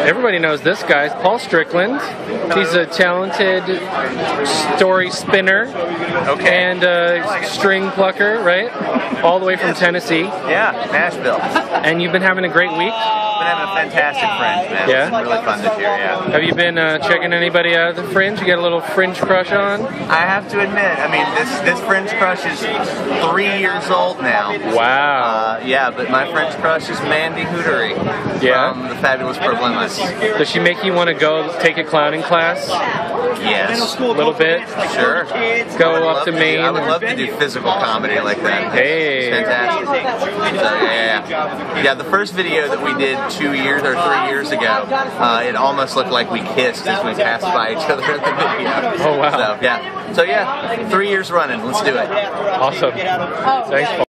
everybody knows this guy, Paul Strickland. He's a talented story spinner Okay. and uh, string plucker, right? All the way from Tennessee. Yeah, Nashville. And you've been having a great week. Been having a fantastic fringe, man. Yeah? It's really fun this year, yeah. Have you been uh, checking anybody out at the fringe? You got a little fringe crush on? I have to admit, I mean, this this fringe crush is three years old now. Wow. Uh, yeah, but my Fringe crush is Mandy Hootery Yeah? from the Fabulous Problemas. Does she make you want to go take a clowning class? Yes. A little bit? Sure. Go up love to Maine? I would love to do physical comedy like that. Hey. It's fantastic. So, yeah, yeah, yeah. Yeah, the first video that we did two years or three years ago, uh, it almost looked like we kissed as we passed by each other in the video. Oh, wow. So, yeah. So, yeah, three years running. Let's do it. Awesome. Thanks, Paul.